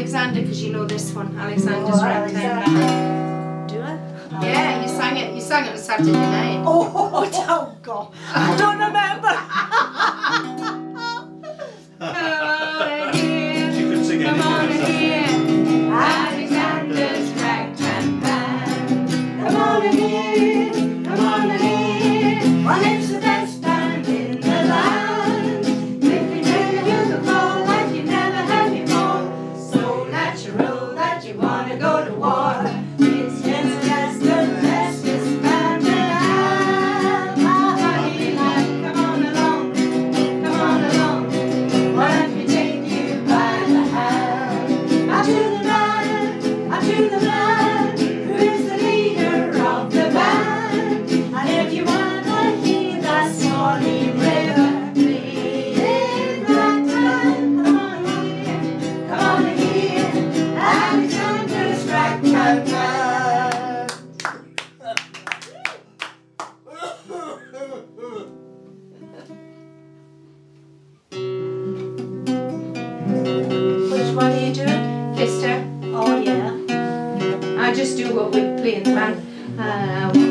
Alexander because you know this one. Alexander's oh, Ragtime Band. Do I? Yeah, you sang it. You sang it on Saturday night. Oh, oh, oh God! I don't remember. wanna go to war. Oh yeah. I just do what we play in the band. Uh,